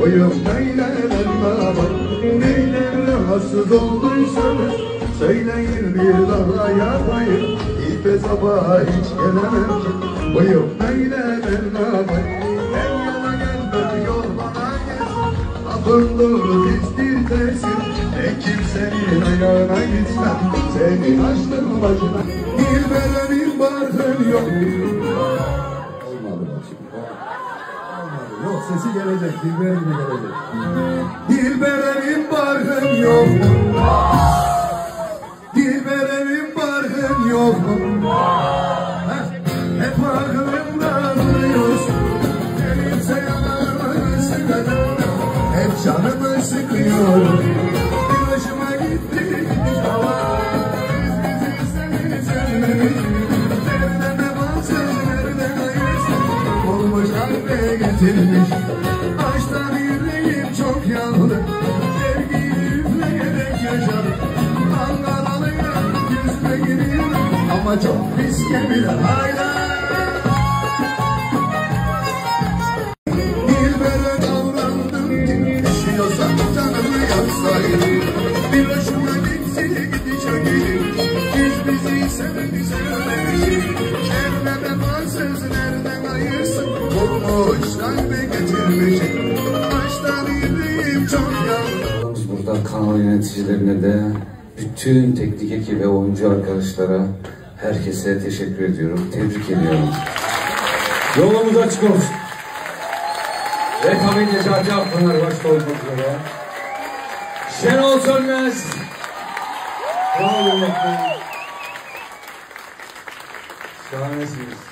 Boyum neylerim baba Neyler rahatsız olduysanız Söyleyin bir daha yapayım İpe sabah hiç gelemem ki. Boyum neylerim baba En yana gelmem yol bana gelsin. Lafın doğru dizdir tersin Ne kimsenin ayağına gitmem Senin açtığın başına Bir berenin barkın yok Yok sesi gelecek, Dilber gibi gelecek. Dilberemin barkın yok mu? Dilberemin barkın yok Hep aklımda duruyorsun. Benimse yanarımı sıkacağım. Hep canımı sıkıyor. Bir kalbe getirmiş. Aşkta birliğim çok yandı. Sevgiyi üfleyerek yaşadım. Ankaralıyım, yüzme gibiyim. Ama çok pis gemiler hala. Dilbere davrandım Düşüyorsa canımı yaksaydım kanal yöneticilerine de bütün teknik ekibi ve oyuncu arkadaşlara herkese teşekkür ediyorum. Tebrik ediyorum. Yolumuz açık olsun. Ve tabii Necati Akpınar başta olmak üzere. Şenol Sönmez. Bravo yönetmen. Şahanesiniz.